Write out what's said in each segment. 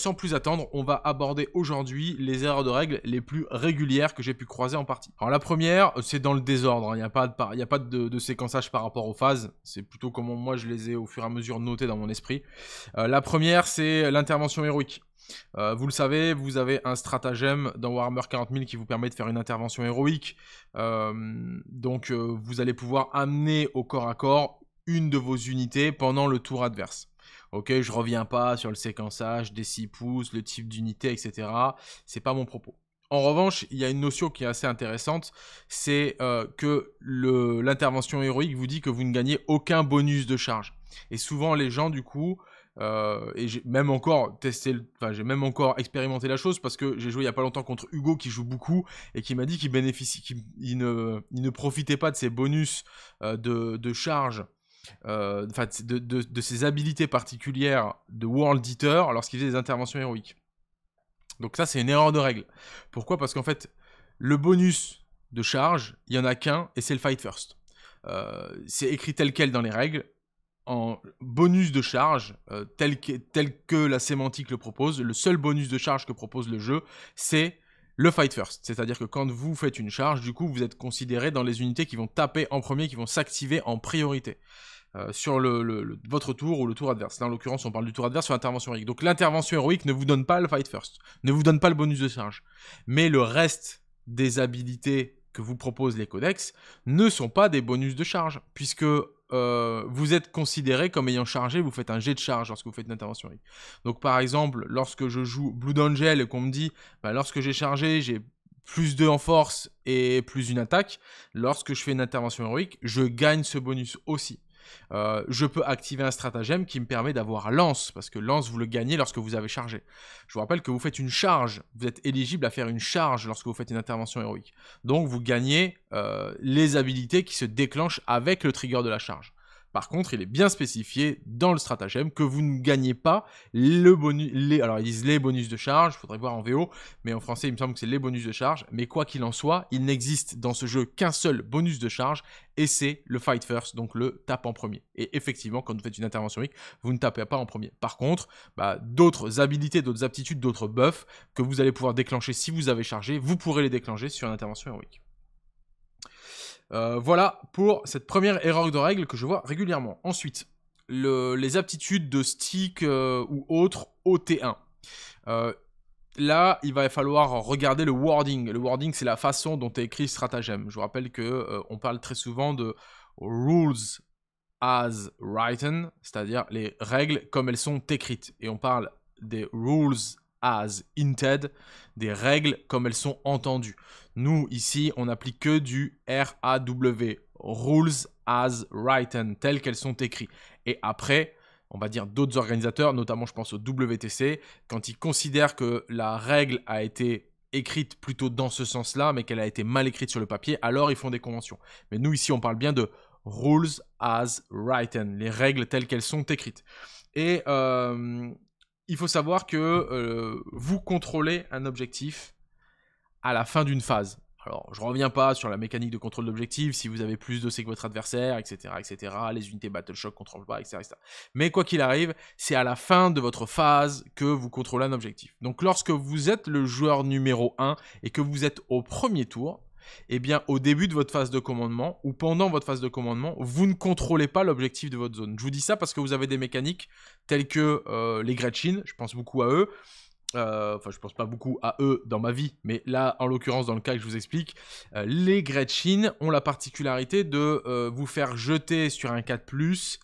Sans plus attendre, on va aborder aujourd'hui les erreurs de règles les plus régulières que j'ai pu croiser en partie. Alors la première, c'est dans le désordre, hein. il n'y a pas, de, séquençage par rapport aux phases, c'est plutôt comment moi je les ai au fur et à mesure notées dans mon esprit. Euh, la première, c'est l'intervention héroïque. Euh, vous le savez, vous avez un stratagème dans Warhammer 40 000 qui vous permet de faire une intervention héroïque. Euh, donc vous allez pouvoir amener au corps à corps une de vos unités pendant le tour adverse. Ok, je reviens pas sur le séquençage des 6 pouces, le type d'unité, etc. C'est pas mon propos. En revanche, il y a une notion qui est assez intéressante, c'est euh, que l'intervention héroïque vous dit que vous ne gagnez aucun bonus de charge. Et souvent, les gens, du coup, euh, et j'ai même encore testé, enfin j'ai même encore expérimenté la chose parce que j'ai joué il y a pas longtemps contre Hugo qui joue beaucoup et qui m'a dit qu'il bénéficie, qu'il ne, ne profitait pas de ses bonus euh, de charge euh, de, de, ses habilités particulières de World Eater lorsqu'il faisait des interventions héroïques. Donc ça, c'est une erreur de règle. Pourquoi? Parce qu'en fait, le bonus de charge, il y en a qu'un, et c'est le Fight First. Euh, c'est écrit tel quel dans les règles. En bonus de charge, euh, tel, que, tel que la sémantique le propose, le seul bonus de charge que propose le jeu, c'est le fight first. C'est-à-dire que quand vous faites une charge, du coup, vous êtes considéré dans les unités qui vont taper en premier, qui vont s'activer en priorité. Euh, sur le, votre tour ou le tour adverse. Là, en l'occurrence, on parle du tour adverse sur l'intervention héroïque. Donc l'intervention héroïque ne vous donne pas le fight first, ne vous donne pas le bonus de charge. Mais le reste des habilités que vous proposent les codex ne sont pas des bonus de charge, puisque euh, vous êtes considéré comme ayant chargé, vous faites un jet de charge lorsque vous faites une intervention héroïque. Donc par exemple, lorsque je joue Blood Angel et qu'on me dit, bah, lorsque j'ai chargé, j'ai plus 2 en force et plus une attaque, lorsque je fais une intervention héroïque, je gagne ce bonus aussi. Euh, je peux activer un stratagème qui me permet d'avoir lance, parce que lance, vous le gagnez lorsque vous avez chargé. Je vous rappelle que vous faites une charge, vous êtes éligible à faire une charge lorsque vous faites une intervention héroïque. Donc vous gagnez euh, les habilités qui se déclenchent avec le trigger de la charge. Par contre, il est bien spécifié dans le stratagème que vous ne gagnez pas les, alors ils disent les bonus de charge, il faudrait voir en VO, mais en français il me semble que c'est les bonus de charge, mais quoi qu'il en soit, il n'existe dans ce jeu qu'un seul bonus de charge, et c'est le fight first, donc le tape en premier. Et effectivement, quand vous faites une intervention weak, vous ne tapez pas en premier. Par contre, bah, d'autres habilités, d'autres aptitudes, d'autres buffs que vous allez pouvoir déclencher si vous avez chargé, vous pourrez les déclencher sur une intervention héroïque. Euh, voilà pour cette première erreur de règle que je vois régulièrement. Ensuite, les aptitudes de stick euh, ou autres OT1. Euh, là, il va falloir regarder le wording. Le wording, c'est la façon dont est écrit le stratagème. Je vous rappelle que on parle très souvent de rules as written, c'est-à-dire les règles comme elles sont écrites. Et on parle des rules as inted, des règles comme elles sont entendues. Nous, ici, on n'applique que du RAW, Rules as Written, telles qu'elles sont écrites. Et après, on va dire d'autres organisateurs, notamment je pense au WTC, quand ils considèrent que la règle a été écrite plutôt dans ce sens-là, mais qu'elle a été mal écrite sur le papier, alors ils font des conventions. Mais nous, ici, on parle bien de Rules as Written, les règles telles qu'elles sont écrites. Et euh, il faut savoir que euh, vous contrôlez un objectif à la fin d'une phase. Alors, je reviens pas sur la mécanique de contrôle d'objectif, si vous avez plus de c'est que votre adversaire, etc., etc., les unités Battle Shock contrôlent pas, etc., etc. Mais quoi qu'il arrive, c'est à la fin de votre phase que vous contrôlez un objectif. Donc, lorsque vous êtes le joueur numéro 1 et que vous êtes au premier tour, eh bien, au début de votre phase de commandement ou pendant votre phase de commandement, vous ne contrôlez pas l'objectif de votre zone. Je vous dis ça parce que vous avez des mécaniques telles que euh, les Gretchen, je pense beaucoup à eux. Euh, enfin, je pense pas beaucoup à eux dans ma vie, mais là, en l'occurrence, dans le cas que je vous explique, euh, les Gretchen ont la particularité de vous faire jeter sur un 4+,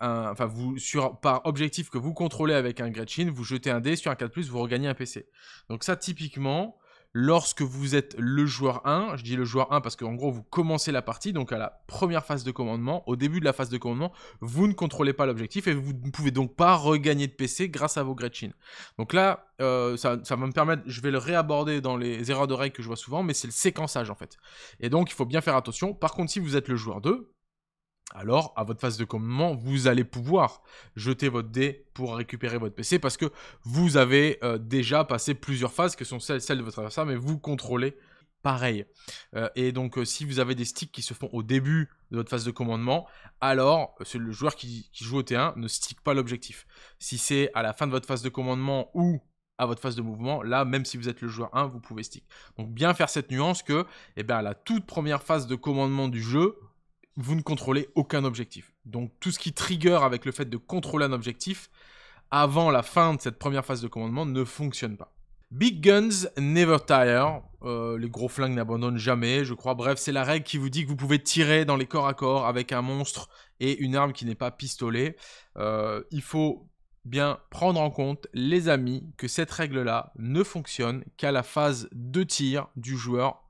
enfin, sur, par objectif que vous contrôlez avec un Gretchen, vous jetez un dé sur un 4+, vous regagnez un PC. Donc ça, typiquement, lorsque vous êtes le joueur 1, je dis le joueur 1 parce qu'en gros vous commencez la partie, donc à la première phase de commandement, au début de la phase de commandement, vous ne contrôlez pas l'objectif et vous ne pouvez donc pas regagner de PC grâce à vos Gretchen. Donc là, euh, ça, ça, va me permettre, je vais le réaborder dans les erreurs de règles que je vois souvent, mais c'est le séquençage en fait. Et donc il faut bien faire attention. Par contre, si vous êtes le joueur 2, alors à votre phase de commandement, vous allez pouvoir jeter votre dé pour récupérer votre PC parce que vous avez euh, déjà passé plusieurs phases que sont celles, de votre adversaire, mais vous contrôlez pareil. et donc, si vous avez des sticks qui se font au début de votre phase de commandement, alors le joueur qui, qui joue au T1 ne stick pas l'objectif. Si c'est à la fin de votre phase de commandement ou à votre phase de mouvement. Là, même si vous êtes le joueur 1, vous pouvez stick. Donc bien faire cette nuance que, eh bien, à la toute première phase de commandement du jeu, vous ne contrôlez aucun objectif. Donc tout ce qui trigger avec le fait de contrôler un objectif avant la fin de cette première phase de commandement ne fonctionne pas. Big guns never tire. Euh, les gros flingues n'abandonnent jamais, je crois. Bref, c'est la règle qui vous dit que vous pouvez tirer dans les corps à corps avec un monstre et une arme qui n'est pas pistolet. Euh, il faut bien prendre en compte, les amis, que cette règle-là ne fonctionne qu'à la phase de tir du joueur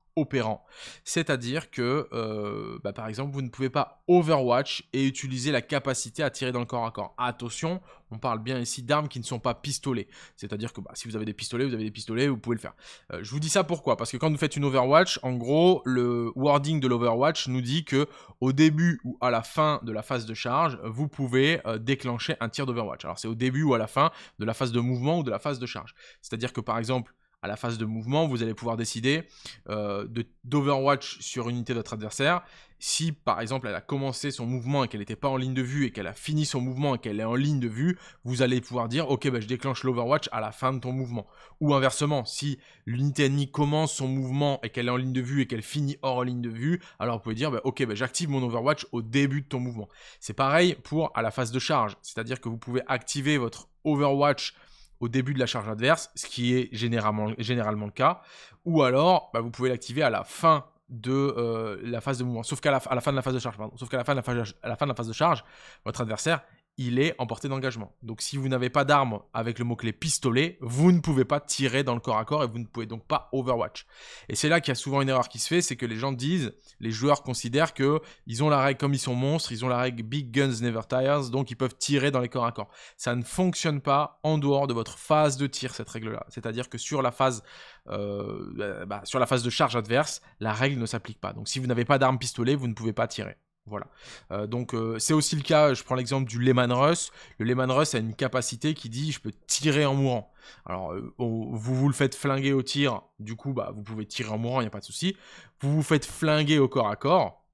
C'est-à-dire que, euh, bah, par exemple, vous ne pouvez pas Overwatch et utiliser la capacité à tirer dans le corps à corps. Attention, on parle bien ici d'armes qui ne sont pas pistolets. C'est-à-dire que bah, si vous avez des pistolets, vous avez des pistolets, vous pouvez le faire. Euh, je vous dis ça pourquoi? Parce que quand vous faites une Overwatch, en gros, le wording de l'Overwatch nous dit que au début ou à la fin de la phase de charge, vous pouvez euh, déclencher un tir d'Overwatch. Alors c'est au début ou à la fin de la phase de mouvement ou de la phase de charge. C'est-à-dire que par exemple, à la phase de mouvement, vous allez pouvoir décider euh, d'Overwatch sur une unité de votre adversaire. Si par exemple elle a commencé son mouvement et qu'elle n'était pas en ligne de vue et qu'elle a fini son mouvement et qu'elle est en ligne de vue, vous allez pouvoir dire ok bah, je déclenche l'Overwatch à la fin de ton mouvement. Ou inversement, si l'unité ennemie commence son mouvement et qu'elle est en ligne de vue et qu'elle finit hors ligne de vue, alors vous pouvez dire bah, ok bah, j'active mon Overwatch au début de ton mouvement. C'est pareil pour à la phase de charge, c'est-à-dire que vous pouvez activer votre Overwatch au début de la charge adverse, ce qui est généralement, le cas, ou alors bah, vous pouvez l'activer à la fin de euh, la phase de mouvement, sauf qu'à la, fin de la phase de charge, sauf qu'à la, la, la fin de la phase de charge, votre adversaire, il est en portée d'engagement. Donc si vous n'avez pas d'arme avec le mot-clé pistolet, vous ne pouvez pas tirer dans le corps à corps et vous ne pouvez donc pas Overwatch. Et c'est là qu'il y a souvent une erreur qui se fait, c'est que les gens disent, les joueurs considèrent que ils ont la règle comme ils sont monstres, ils ont la règle Big Guns Never Tires, donc ils peuvent tirer dans les corps à corps. Ça ne fonctionne pas en dehors de votre phase de tir, cette règle-là. C'est-à-dire que sur la phase, euh, bah, sur la phase de charge adverse, la règle ne s'applique pas. Donc si vous n'avez pas d'arme pistolet, vous ne pouvez pas tirer. Voilà. Euh, donc euh, c'est aussi le cas, je prends l'exemple du Lehman Russ. Le Lehman Russ a une capacité qui dit je peux tirer en mourant. Alors euh, vous vous le faites flinguer au tir, du coup bah, vous pouvez tirer en mourant, il n'y a pas de souci. Vous vous faites flinguer au corps à corps,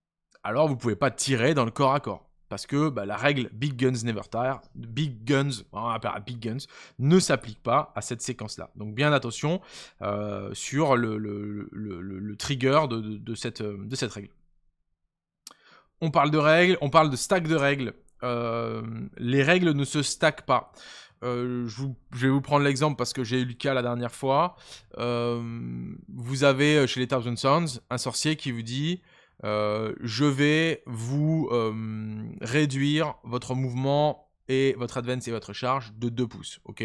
alors vous pouvez pas tirer dans le corps à corps. Parce que bah, la règle Big Guns Never Tire, Big Guns, on appelle Big Guns, ne s'applique pas à cette séquence-là. Donc bien attention sur le, trigger de cette règle on parle de règles, on parle de stack de règles. Euh, les règles ne se stackent pas. Euh, je, vais vous prendre l'exemple parce que j'ai eu le cas la dernière fois. Euh, vous avez chez les Thousand Sons un sorcier qui vous dit Je vais vous réduire votre mouvement et votre advance et votre charge de 2 pouces, ok?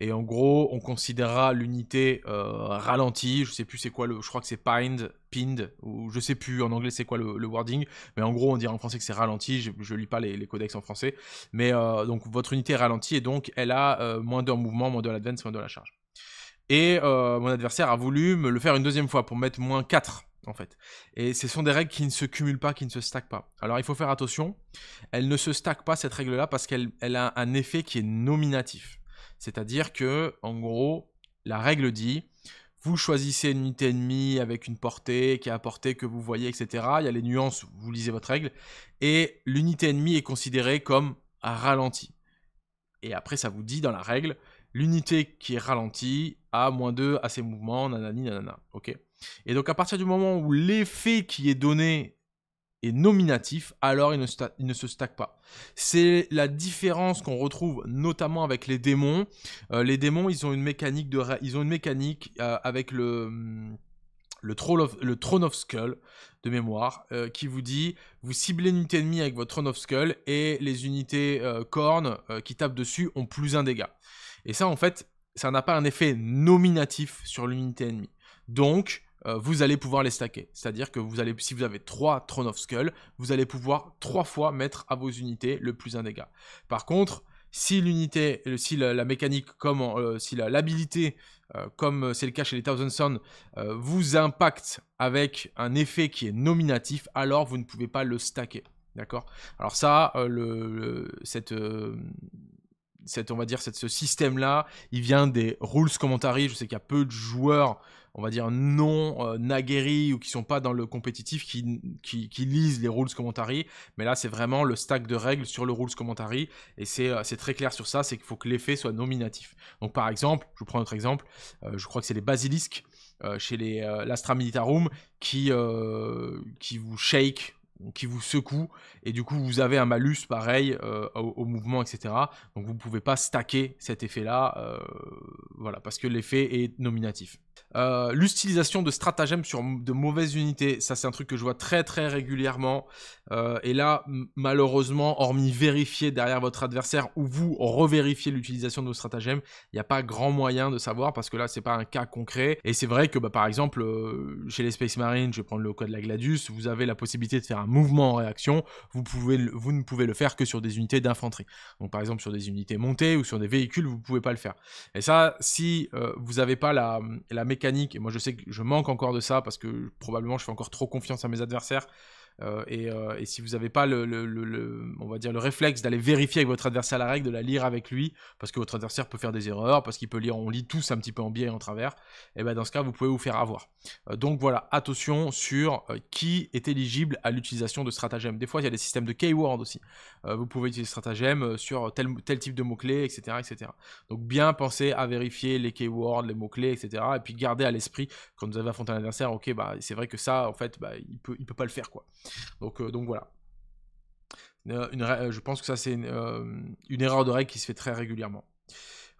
Et en gros, on considérera l'unité euh, ralentie, je sais plus c'est quoi le, je crois que c'est pinned, pinned, ou je sais plus en anglais c'est quoi le, wording, mais en gros on dirait en français que c'est ralenti, je, lis pas les, codex en français, mais euh, donc votre unité est ralentie et donc elle a euh, moins de mouvement, moins de l'advance, moins de la charge. Et mon adversaire a voulu me le faire une deuxième fois pour mettre moins 4 en fait. Et ce sont des règles qui ne se cumulent pas, qui ne se stackent pas. Alors il faut faire attention, elle ne se stack pas cette règle-là parce qu'elle a un effet qui est nominatif. C'est-à-dire que, en gros, la règle dit, vous choisissez une unité ennemie avec une portée, qui a portée que vous voyez, etc. Il y a les nuances, vous lisez votre règle, et l'unité ennemie est considérée comme ralenti. Et après, ça vous dit dans la règle, l'unité qui est ralentie a moins 2 à ses mouvements, nanani, nanana. Ok et donc à partir du moment où l'effet qui est donné est nominatif, alors il ne, se stack pas. C'est la différence qu'on retrouve notamment avec les démons. Euh, les démons, ils ont une mécanique, de ils ont une mécanique euh, avec le, le, Throne of, le Throne of Skull de mémoire, euh, qui vous dit, vous ciblez une unité ennemie avec votre Throne of Skull et les unités cornes qui tapent dessus ont plus un dégât. Et ça, en fait, ça n'a pas un effet nominatif sur l'unité ennemie. Donc, vous allez pouvoir les stacker. C'est-à-dire que si vous avez 3 Throne of Skull, vous allez pouvoir 3 fois mettre à vos unités le plus un dégât. Par contre, si l'unité, euh, si la, mécanique, comme euh, si l'habilité, comme c'est le cas chez les Thousand Sun, vous impacte avec un effet qui est nominatif, alors vous ne pouvez pas le stacker. D'accord? Alors ça, on va dire, ce système-là, il vient des rules commentary. Je sais qu'il y a peu de joueurs on va dire, non euh, ou qui sont pas dans le compétitif qui, lisent les rules commentary. Mais là, c'est vraiment le stack de règles sur le rules commentary. Et c'est très clair sur ça, c'est qu'il faut que l'effet soit nominatif. Donc par exemple, je vous prends un autre exemple, je crois que c'est les basilisques chez les l'Astra Militarum qui, vous shake qui vous secoue et du coup vous avez un malus pareil euh, au, mouvement etc donc vous ne pouvez pas stacker cet effet là euh, voilà parce que l'effet est nominatif euh, l'utilisation de stratagèmes sur de mauvaises unités, ça c'est un truc que je vois très très régulièrement. Euh, et là, malheureusement, hormis vérifier derrière votre adversaire ou vous revérifier l'utilisation de vos stratagèmes, il n'y a pas grand moyen de savoir parce que là c'est pas un cas concret. Et c'est vrai que bah, par exemple, euh, chez les Space Marines, je vais prendre le cas de la Gladius, vous avez la possibilité de faire un mouvement en réaction. Vous, pouvez, vous ne pouvez le faire que sur des unités d'infanterie. Donc par exemple sur des unités montées ou sur des véhicules, vous ne pouvez pas le faire. Et ça, si vous n'avez pas la, la mécanique, et moi je sais que je manque encore de ça parce que probablement je fais encore trop confiance à mes adversaires, euh, euh, et, si vous n'avez pas le, on va dire le réflexe d'aller vérifier avec votre adversaire la règle, de la lire avec lui, parce que votre adversaire peut faire des erreurs, parce qu'il peut lire, on lit tous un petit peu en biais et en travers, et ben dans ce cas vous pouvez vous faire avoir. Euh, donc voilà, attention sur qui est éligible à l'utilisation de stratagèmes. Des fois il y a des systèmes de keyword aussi. vous pouvez utiliser stratagèmes sur tel, tel type de mots-clés, etc., etc. Donc bien penser à vérifier les keywords, les mots-clés, etc. Et puis garder à l'esprit quand vous avez affronté un adversaire, ok, bah c'est vrai que ça, en fait, bah, il peut, il peut pas le faire, quoi. Donc, euh, donc voilà. Euh, je pense que ça, c'est une, euh, erreur de règle qui se fait très régulièrement.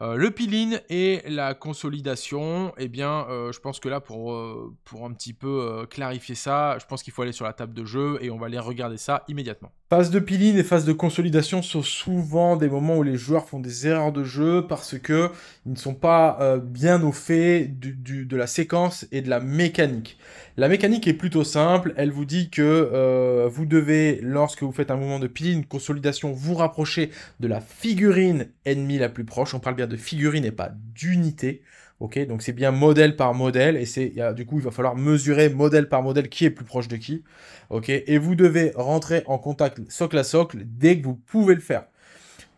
Euh, le peeling et la consolidation, eh bien, euh, je pense que là, euh, pour un petit peu clarifier ça, je pense qu'il faut aller sur la table de jeu et on va aller regarder ça immédiatement. Phase de peeling et phase de consolidation sont souvent des moments où les joueurs font des erreurs de jeu parce que ils ne sont pas bien au fait du, de la séquence et de la mécanique. La mécanique est plutôt simple, elle vous dit que vous devez, lorsque vous faites un mouvement de peeling, consolidation, vous rapprocher de la figurine ennemie la plus proche. On parle bien de figurine et pas d'unité. Ok, donc c'est bien modèle par modèle et c'est du coup il va falloir mesurer modèle par modèle qui est plus proche de qui. Ok, et vous devez rentrer en contact socle à socle dès que vous pouvez le faire.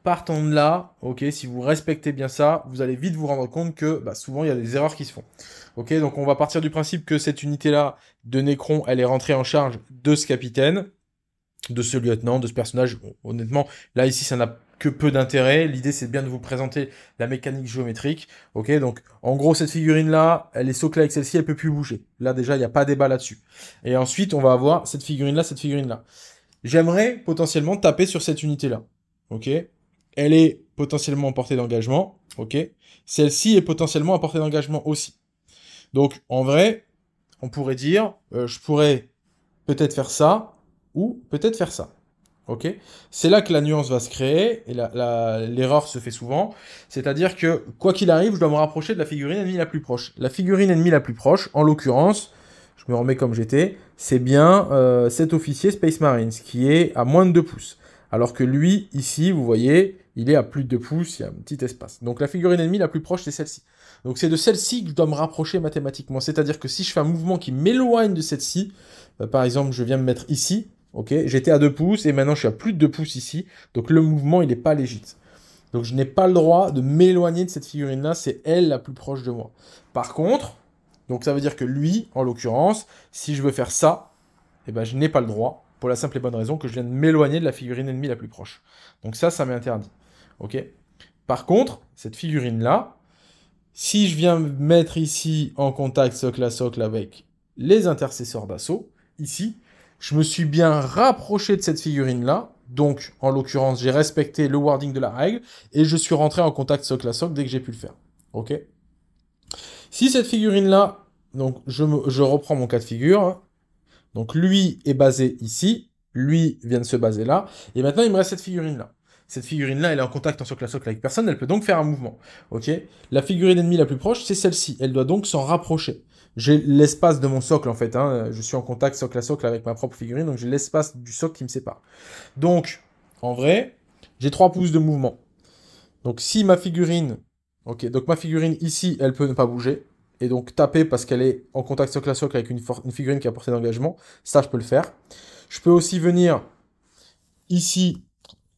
Partant de là, ok, si vous respectez bien ça, vous allez vite vous rendre compte que bah, souvent il y a des erreurs qui se font. Ok, donc on va partir du principe que cette unité-là de Necron, elle est rentrée en charge de ce capitaine, de ce lieutenant, de ce personnage. honnêtement, là ici ça n'a que peu d'intérêt. L'idée, c'est bien de vous présenter la mécanique géométrique. Ok, donc en gros, cette figurine-là, elle est soclée avec celle-ci, elle peut plus bouger. Là, déjà, il n'y a pas débat là-dessus. Et ensuite, on va avoir cette figurine-là, cette figurine-là. J'aimerais potentiellement taper sur cette unité-là. Ok, elle est potentiellement en portée d'engagement. Ok, celle-ci est potentiellement à portée d'engagement aussi. Donc, en vrai, on pourrait dire, euh, je pourrais peut-être faire ça ou peut-être faire ça. C'est là que la nuance va se créer, et l'erreur se fait souvent. C'est-à-dire que, quoi qu'il arrive, je dois me rapprocher de la figurine ennemie la plus proche. La figurine ennemie la plus proche, en l'occurrence, je me remets comme j'étais, c'est bien euh, cet officier Space Marines, qui est à moins de 2 pouces. Alors que lui, ici, vous voyez, il est à plus de 2 pouces, il y a un petit espace. Donc la figurine ennemie la plus proche, c'est celle-ci. Donc c'est de celle-ci que je dois me rapprocher mathématiquement. C'est-à-dire que si je fais un mouvement qui m'éloigne de celle-ci, euh, par exemple, je viens me mettre ici, Ok, j'étais à 2 pouces et maintenant je suis à plus de 2 pouces ici. Donc le mouvement, il n'est pas légitime. Donc je n'ai pas le droit de m'éloigner de cette figurine-là, c'est elle la plus proche de moi. Par contre, donc ça veut dire que lui, en l'occurrence, si je veux faire ça, eh ben je n'ai pas le droit, pour la simple et bonne raison que je viens de m'éloigner de la figurine ennemie la plus proche. Donc ça, ça m'est. Ok Par contre, cette figurine-là, si je viens me mettre ici en contact socle à socle avec les intercesseurs d'assaut, ici, je me suis bien rapproché de cette figurine-là. Donc, en l'occurrence, j'ai respecté le wording de la règle et je suis rentré en contact socle à socle dès que j'ai pu le faire. Ok? Si cette figurine-là, donc je, je, reprends mon cas de figure. Hein. Donc, lui est basé ici, lui vient de se baser là, et maintenant il me reste cette figurine-là. Cette figurine-là, elle est en contact en socle à socle avec personne, elle peut donc faire un mouvement. Ok? La figurine ennemie la plus proche, c'est celle-ci. Elle doit donc s'en rapprocher j'ai l'espace de mon socle en fait. Hein. Je suis en contact socle à socle avec ma propre figurine, donc j'ai l'espace du socle qui me sépare. Donc, en vrai, j'ai 3 pouces de mouvement. Donc si ma figurine, ok, donc ma figurine ici, elle peut ne pas bouger, et donc taper parce qu'elle est en contact socle à socle avec une, figurine qui a porté d'engagement, ça je peux le faire. Je peux aussi venir ici,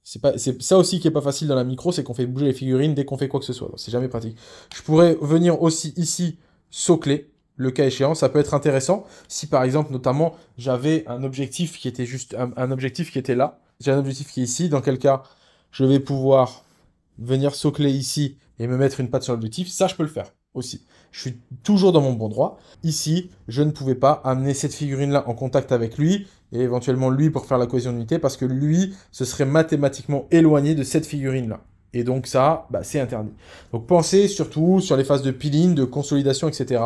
c'est ça aussi qui est pas facile dans la micro, c'est qu'on fait bouger les figurines dès qu'on fait quoi que ce soit, c'est jamais pratique. Je pourrais venir aussi ici, socler, le cas échéant, ça peut être intéressant. Si par exemple, notamment, j'avais un objectif qui était juste un, objectif qui était là, j'ai un objectif qui est ici, dans quel cas je vais pouvoir venir socler ici et me mettre une patte sur l'objectif, ça je peux le faire aussi. Je suis toujours dans mon bon droit. Ici, je ne pouvais pas amener cette figurine-là en contact avec lui et éventuellement lui pour faire la cohésion d'unité parce que lui se serait mathématiquement éloigné de cette figurine-là. Et donc ça, bah, c'est interdit. Donc pensez surtout sur les phases de peeling, de consolidation, etc.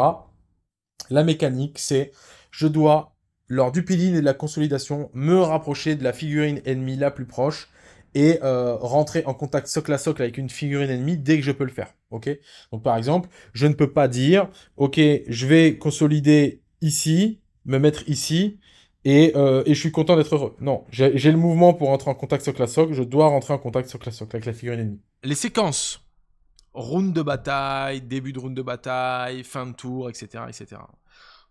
La mécanique, c'est je dois, lors du peeling et de la consolidation, me rapprocher de la figurine ennemie la plus proche et euh, rentrer en contact socle à socle avec une figurine ennemie dès que je peux le faire. Ok? Donc par exemple, je ne peux pas dire, ok, je vais consolider ici, me mettre ici, euh, et, je suis content d'être heureux. Non, j'ai le mouvement pour rentrer en contact socle à socle, je dois rentrer en contact socle à socle avec la figurine ennemie. Les séquences round de bataille, début de round de bataille, fin de tour, etc., etc.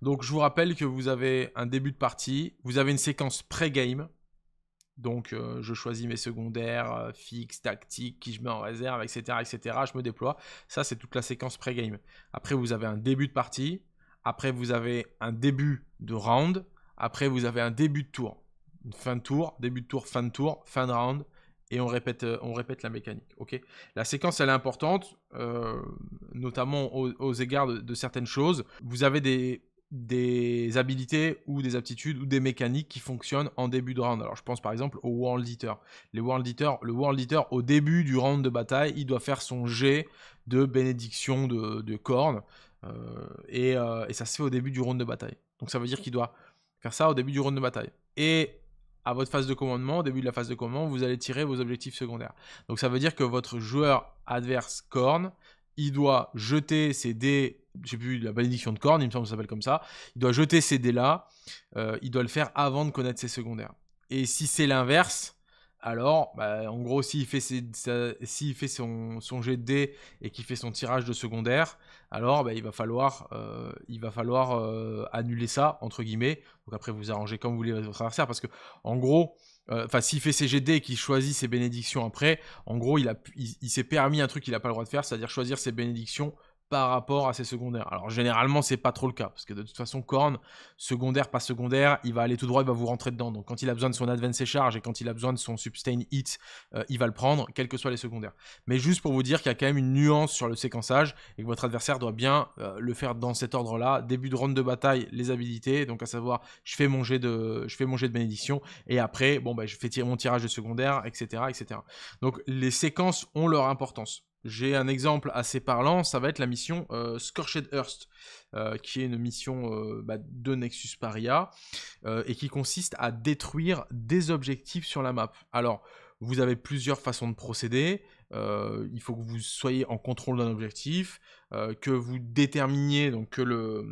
Donc je vous rappelle que vous avez un début de partie, vous avez une séquence pré-game, donc euh, je choisis mes secondaires euh, fixes, tactiques, qui je mets en réserve, etc., etc. Je me déploie. Ça c'est toute la séquence pré-game. Après vous avez un début de partie, après vous avez un début de round, après vous avez un début de tour, fin de tour, début de tour, fin de tour, fin de round, et on répète, euh, on répète la mécanique. ok? La séquence, elle est importante, euh, notamment aux, égards de, certaines choses. Vous avez des, des habilités ou des aptitudes ou des mécaniques qui fonctionnent en début de round. Alors je pense par exemple au World Eater. Les World Eater, le World Eater, au début du round de bataille, il doit faire son jet de bénédiction de, de cornes. Euh, et, et, ça se fait au début du round de bataille. Donc ça veut dire qu'il doit faire ça au début du round de bataille. Et à votre phase de commandement, au début de la phase de commandement, vous allez tirer vos objectifs secondaires. Donc ça veut dire que votre joueur adverse corne, il doit jeter ses dés, j'ai plus la bénédiction de corne, il me semble que ça s'appelle comme ça, il doit jeter ces dés là, euh, il doit le faire avant de connaître ses secondaires. Et si c'est l'inverse, alors, bah, en gros, s'il fait, son, son et qu'il fait son tirage de secondaire, alors bah, il va falloir, euh, euh, annuler ça, entre guillemets. Donc après, vous arrangez comme vous voulez votre adversaire, parce que, en gros, euh, enfin, s'il fait ses GD et qu'il choisit ses bénédictions après, en gros, il, il s'est permis un truc qu'il n'a pas le droit de faire, c'est-à-dire choisir ses bénédictions par rapport à ses secondaires. Alors généralement c'est pas trop le cas parce que de toute façon Korn secondaire pas secondaire, il va aller tout droit, il va vous rentrer dedans. Donc quand il a besoin de son advance et charge et quand il a besoin de son sustain hit, euh, il va le prendre quels que soient les secondaires. Mais juste pour vous dire qu'il y a quand même une nuance sur le séquençage et que votre adversaire doit bien euh, le faire dans cet ordre-là. Début de round de bataille, les habilités, donc à savoir je fais mon jet de bénédiction et après bon bah je fais mon tirage de secondaire, etc., etc. Donc les séquences ont leur importance. J'ai un exemple assez parlant, ça va être la mission euh, Scorched Earth, euh, qui est une mission euh, bah, de Nexus Paria, et qui consiste à détruire des objectifs sur la map. Alors, vous avez plusieurs façons de procéder. il faut que vous soyez en contrôle d'un objectif, que vous déterminiez donc que le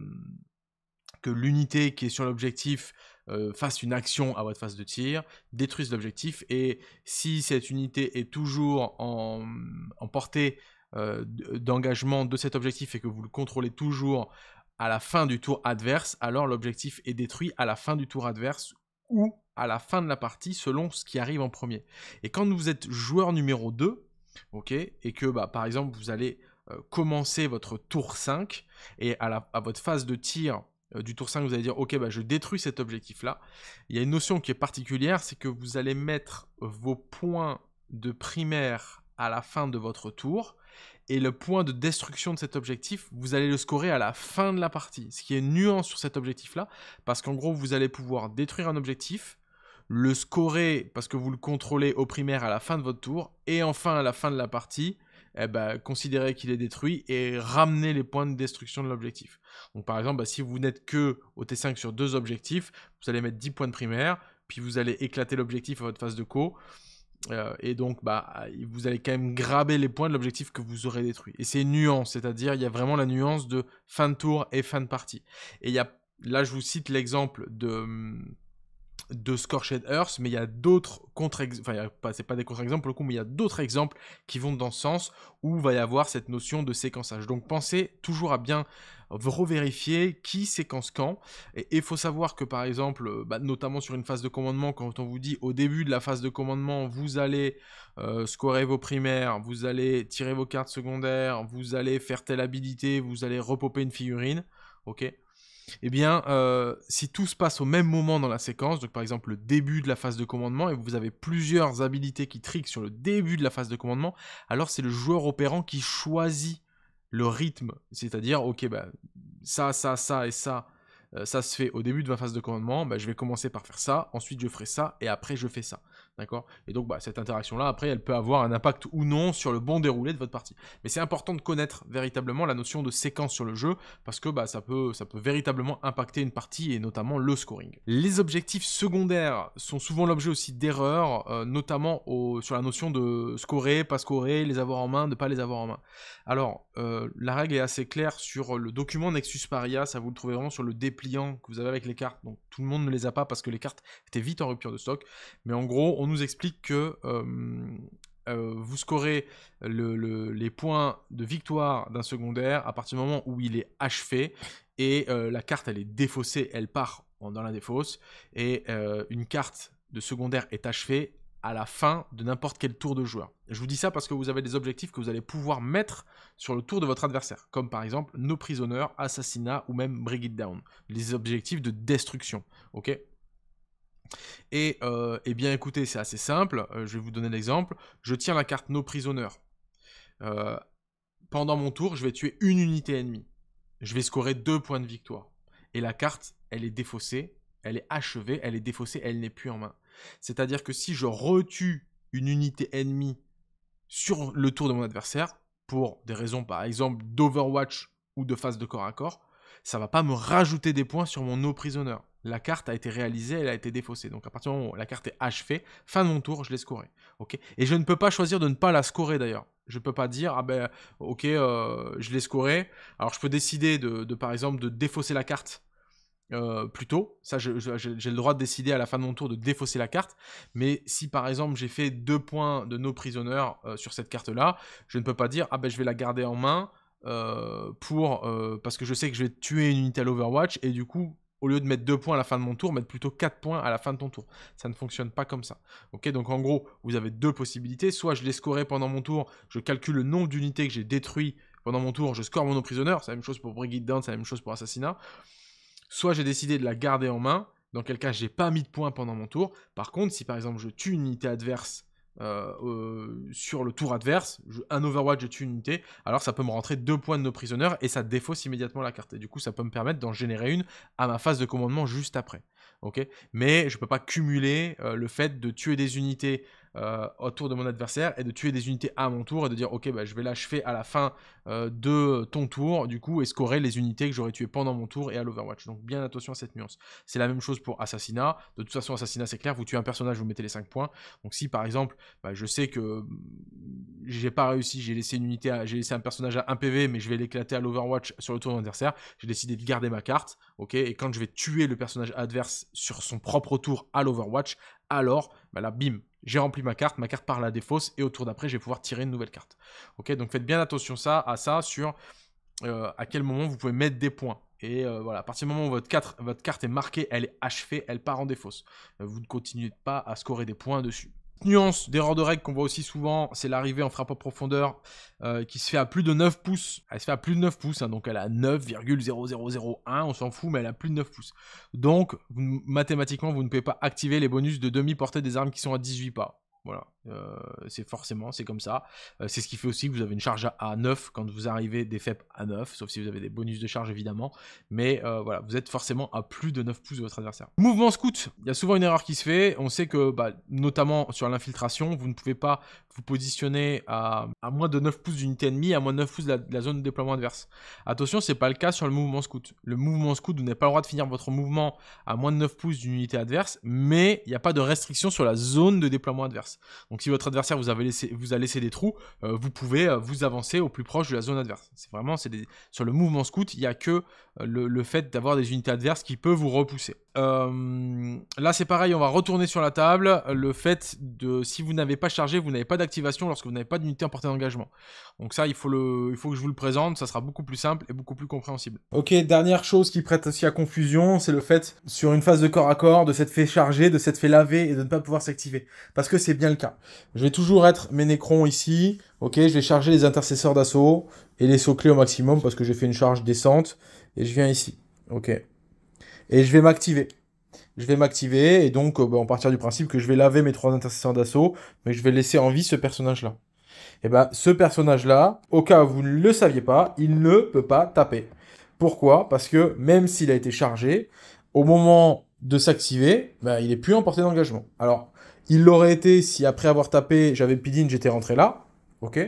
que l'unité qui est sur l'objectif euh, fasse une action à votre phase de tir, détruise l'objectif, et si cette unité est toujours en, portée euh, d'engagement de cet objectif et que vous le contrôlez toujours à la fin du tour adverse, alors l'objectif est détruit à la fin du tour adverse ou à la fin de la partie selon ce qui arrive en premier. Et quand vous êtes joueur numéro 2, ok, et que bah, par exemple vous allez euh, commencer votre tour 5, et à, votre phase de tir, euh, du tour 5, vous allez dire, ok, bah, je détruis cet objectif-là. Il y a une notion qui est particulière, c'est que vous allez mettre vos points de primaire à la fin de votre tour, et le point de destruction de cet objectif, vous allez le scorer à la fin de la partie. Ce qui est nuance sur cet objectif-là, parce qu'en gros, vous allez pouvoir détruire un objectif, le scorer parce que vous le contrôlez au primaire à la fin de votre tour, et enfin à la fin de la partie, eh ben, considérer qu'il est détruit et ramener les points de destruction de l'objectif. Donc par exemple, bah, si vous n'êtes que au T5 sur deux objectifs, vous allez mettre 10 points de primaire, puis vous allez éclater l'objectif à votre phase de co. Euh, et donc, bah, vous allez quand même graber les points de l'objectif que vous aurez détruit. Et c'est nuance, c'est-à-dire il y a vraiment la nuance de fin de tour et fin de partie. Et y a, là, je vous cite l'exemple de, hum, de Scorched Earth, mais il y a d'autres contre-exemples, enfin, c'est pas des contre-exemples pour le coup, mais il y a d'autres exemples qui vont dans ce sens où va y avoir cette notion de séquençage. Donc pensez toujours à bien revérifier qui séquence quand. Et il faut savoir que par exemple, bah, notamment sur une phase de commandement, quand on vous dit au début de la phase de commandement, vous allez euh, scorer vos primaires, vous allez tirer vos cartes secondaires, vous allez faire telle habilité, vous allez repoper une figurine, ok? Eh bien, euh, si tout se passe au même moment dans la séquence, donc par exemple le début de la phase de commandement, et vous avez plusieurs habilités qui triquent sur le début de la phase de commandement, alors c'est le joueur opérant qui choisit le rythme, c'est-à-dire, ok, bah, ça, ça, ça et ça, euh, ça se fait au début de ma phase de commandement, bah, je vais commencer par faire ça, ensuite je ferai ça, et après je fais ça. D'accord? Et donc, bah, cette interaction-là, après, elle peut avoir un impact ou non sur le bon déroulé de votre partie. Mais c'est important de connaître véritablement la notion de séquence sur le jeu, parce que bah, ça, peut, ça peut véritablement impacter une partie, et notamment le scoring. Les objectifs secondaires sont souvent l'objet aussi d'erreurs, euh, notamment sur la notion de scorer, pas scorer, les avoir en main, ne pas les avoir en main. Alors, euh, la règle est assez claire sur le document Nexus Paria, ça vous le trouvez vraiment sur le dépliant que vous avez avec les cartes. Donc, tout le monde ne les a pas parce que les cartes étaient vite en rupture de stock. Mais en gros, on nous explique que euh, euh, vous scorez les points de victoire d'un secondaire à partir du moment où il est achevé et euh, la carte elle est défaussée, elle part dans la défausse et une carte de secondaire est achevée à la fin de n'importe quel tour de joueur. Je vous dis ça parce que vous avez des objectifs que vous allez pouvoir mettre sur le tour de votre adversaire, comme par exemple nos prisonneurs, assassinat ou même it down, les objectifs de destruction. Ok? Et euh, eh bien écoutez, c'est assez simple, euh, je vais vous donner l'exemple. Je tiens la carte nos prisonneurs. Euh, pendant mon tour, je vais tuer une unité ennemie. Je vais scorer deux points de victoire. Et la carte, elle est défaussée, elle est achevée, elle est défaussée, elle n'est plus en main. C'est-à-dire que si je retue une unité ennemie sur le tour de mon adversaire, pour des raisons par exemple d'Overwatch ou de phase de corps à corps, ça va pas me rajouter des points sur mon no prisoner. La carte a été réalisée, elle a été défaussée. Donc à partir du moment où la carte est achevée, fin de mon tour, je l'ai scorée. Et je ne peux pas choisir de ne pas la scorer d'ailleurs. Je ne peux pas dire, ah ben ok, euh, je l'ai scorée. Alors je peux décider de, par exemple de défausser la carte euh, plus tôt. Ça, j'ai le droit de décider à la fin de mon tour de défausser la carte. Mais si par exemple j'ai fait deux points de nos prisonneurs euh, sur cette carte-là, je ne peux pas dire, ah ben je vais la garder en main. pour parce que je sais que je vais tuer une unité à l'Overwatch et du coup au lieu de mettre 2 points à la fin de mon tour, mettre plutôt 4 points à la fin de ton tour. Ça ne fonctionne pas comme ça. Ok, donc en gros, vous avez deux possibilités. Soit je l'ai scoré pendant mon tour, je calcule le nombre d'unités que j'ai détruit pendant mon tour, je score mon prisonnier. C'est la même chose pour Bring It Down, c'est la même chose pour Assassinat. Soit j'ai décidé de la garder en main, dans quel cas j'ai pas mis de points pendant mon tour. Par contre, si par exemple je tue une unité adverse euh, euh, sur le tour adverse, un Overwatch, je tue une unité, alors ça peut me rentrer deux points de nos prisonniers et ça défausse immédiatement la carte. Et du coup, ça peut me permettre d'en générer une à ma phase de commandement juste après. Mais je peux pas cumuler euh, le fait de tuer des unités euh, autour de mon adversaire et de tuer des unités à mon tour et de dire ok bah, je vais l'achever à la fin euh, de ton tour du coup et scorer les unités que j'aurais tuées pendant mon tour et à l'Overwatch. Donc bien attention à cette nuance. C'est la même chose pour Assassinat. De toute façon Assassinat c'est clair, vous tuez un personnage, vous mettez les 5 points. Donc si par exemple bah, je sais que mm, j'ai pas réussi, j'ai laissé une unité, j'ai laissé un personnage à 1 PV mais je vais l'éclater à l'Overwatch sur le tour de mon adversaire, j'ai décidé de garder ma carte, ok, et quand je vais tuer le personnage adverse sur son propre tour à l'Overwatch, alors bah là bim, j'ai rempli ma carte, ma carte part à la défausse, et au tour d'après, je vais pouvoir tirer une nouvelle carte. Ok, donc faites bien attention ça, à ça sur euh, à quel moment vous pouvez mettre des points. Et euh, voilà, à partir du moment où votre carte, votre carte est marquée, elle est achevée, elle part en défausse. Euh, vous ne continuez pas à scorer des points dessus nuance d'erreur de règle qu'on voit aussi souvent, c'est l'arrivée en frappe en profondeur euh, qui se fait à plus de 9 pouces. Elle se fait à plus de 9 pouces, hein, donc elle a 9,0001, on s'en fout, mais elle a plus de 9 pouces. Donc, mathématiquement, vous ne pouvez pas activer les bonus de demi-portée des armes qui sont à 18 pas. Voilà, euh, c'est forcément, c'est comme ça. Euh, c'est ce qui fait aussi que vous avez une charge à 9 quand vous arrivez des FEP à 9, sauf si vous avez des bonus de charge évidemment. Mais euh, voilà, vous êtes forcément à plus de 9 pouces de votre adversaire. Mouvement scout, il y a souvent une erreur qui se fait. On sait que, bah, notamment sur l'infiltration, vous ne pouvez pas vous positionner à, moins de 9 pouces d'unité ennemie, à moins de 9 pouces de la, zone de déploiement adverse. Attention, c'est pas le cas sur le mouvement scout. Le mouvement scout, vous n'avez pas le droit de finir votre mouvement à moins de 9 pouces d'une unité adverse, mais il n'y a pas de restriction sur la zone de déploiement adverse. Donc si votre adversaire vous, a laissé des trous, euh, vous pouvez euh, vous avancer au plus proche de la zone adverse. C'est vraiment, sur le mouvement scout, il n'y a que euh, le, fait d'avoir des unités adverses qui peut vous repousser. Là, c'est pareil, on va retourner sur la table. Le fait de, si vous n'avez pas chargé, vous n'avez pas d'activation lorsque vous n'avez pas d'unité en portée d'engagement. Donc ça, il faut, que je vous le présente, ça sera beaucoup plus simple et beaucoup plus compréhensible. Ok, dernière chose qui prête aussi à confusion, c'est le fait, sur une phase de corps à corps, de s'être fait charger, de s'être fait laver et de ne pas pouvoir s'activer. Parce que c'est bien le cas. Je vais toujours être mes nécrons ici. Ok, je vais charger les intercesseurs d'assaut et les sauts clés au maximum parce que j'ai fait une charge descente et je viens ici. Ok. et je vais m'activer. Je vais m'activer et donc euh, bah, on partir du principe que je vais laver mes trois intercesseurs d'assaut, mais je vais laisser en vie ce personnage-là. Et ben ce personnage-là, au cas où vous ne le saviez pas, il ne peut pas taper. Pourquoi? Parce que même s'il a été chargé, au moment de s'activer, ben, il est plus en portée d'engagement. Alors, il l'aurait été si après avoir tapé, j'avais Pidin, j'étais rentré là. Ok?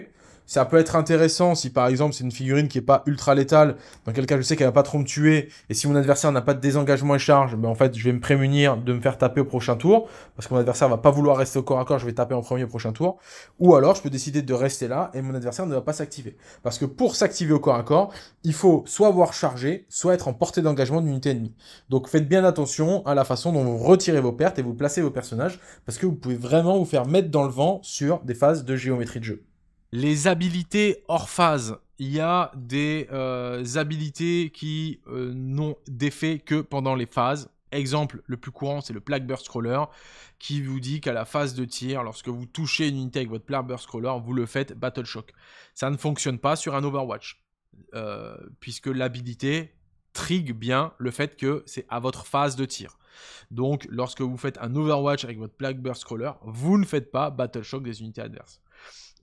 Ça peut être intéressant si par exemple c'est une figurine qui est pas ultra létale, dans quel cas je sais qu'elle va pas trop me tuer, et si mon adversaire n'a pas de désengagement et charge, ben en fait je vais me prémunir de me faire taper au prochain tour, parce que mon adversaire va pas vouloir rester au corps à corps, je vais taper en premier au prochain tour, ou alors je peux décider de rester là et mon adversaire ne va pas s'activer. Parce que pour s'activer au corps à corps, il faut soit avoir chargé, soit être en portée d'engagement d'une unité ennemie. Donc faites bien attention à la façon dont vous retirez vos pertes et vous placez vos personnages, parce que vous pouvez vraiment vous faire mettre dans le vent sur des phases de géométrie de jeu. Les habilités hors phase. Il y a des euh, habilités qui euh, n'ont d'effet que pendant les phases. Exemple le plus courant, c'est le Plague Burst Crawler, qui vous dit qu'à la phase de tir, lorsque vous touchez une unité avec votre Plague Burst Crawler, vous le faites Battle Shock. Ça ne fonctionne pas sur un Overwatch, euh, puisque l'habilité trigue bien le fait que c'est à votre phase de tir. Donc, lorsque vous faites un Overwatch avec votre Plague Burst Crawler, vous ne faites pas Battle Shock des unités adverses.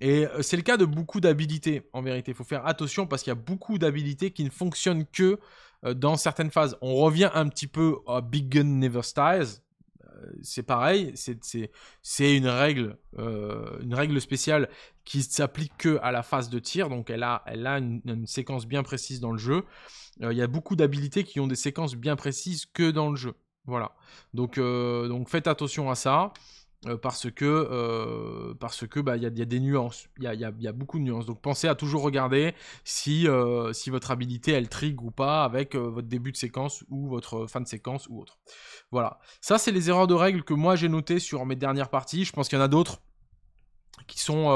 Et euh, c'est le cas de beaucoup d'habilités, en vérité. Il faut faire attention parce qu'il y a beaucoup d'habilités qui ne fonctionnent que euh, dans certaines phases. On revient un petit peu à Big Gun Never Styles. Euh, c'est pareil, c'est une règle, une règle spéciale qui s'applique que à la phase de tir, donc elle a, elle a une, séquence bien précise dans le jeu. Il y a beaucoup d'habilités qui ont des séquences bien précises que dans le jeu. Voilà. Donc, donc faites attention à ça. Euh, parce que euh, parce que bah il y a, des nuances, il y a, y a, beaucoup de nuances. Donc pensez à toujours regarder si euh, si votre habilité elle trigue ou pas avec votre début de séquence ou votre fin de séquence ou autre. Voilà. Ça c'est les erreurs de règles que moi j'ai notées sur mes dernières parties. Je pense qu'il y en a d'autres qui sont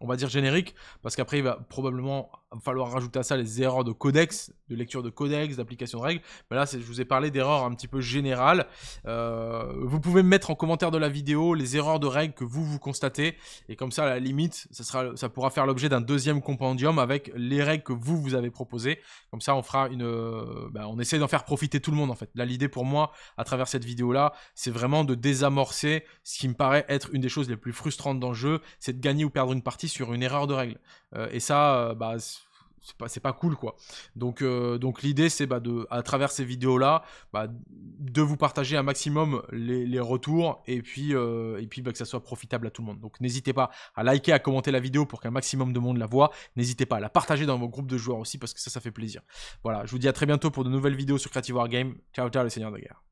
on va dire génériques parce qu'après il va probablement falloir rajouter à ça les erreurs de codex, de lecture de codex, d'application de règles. Là, je vous ai parlé d'erreurs un petit peu générales. Euh, vous pouvez me mettre en commentaire de la vidéo les erreurs de règles que vous vous constatez. Et comme ça, à la limite, ça pourra faire l'objet d'un deuxième compendium avec les règles que vous, vous avez proposées. Comme ça, on fera une... Euh, bah, on essaie d'en faire profiter tout le monde, en fait. Là, l'idée pour moi, à travers cette vidéo-là, c'est vraiment de désamorcer ce qui me paraît être une des choses les plus frustrantes dans le jeu, c'est de gagner ou perdre une partie sur une erreur de règle. Euh, et ça, bah c'est pas, cool quoi. Donc, euh, donc l'idée c'est bah, de, à travers ces vidéos là, bah, de vous partager un maximum les, retours et puis, euh, et puis bah, que ça soit profitable à tout le monde. Donc n'hésitez pas à liker, à commenter la vidéo pour qu'un maximum de monde la voit. N'hésitez pas à la partager dans vos groupes de joueurs aussi parce que ça, ça fait plaisir. Voilà, je vous dis à très bientôt pour de nouvelles vidéos sur Creative Wargame. Ciao, ciao les seigneurs de guerre.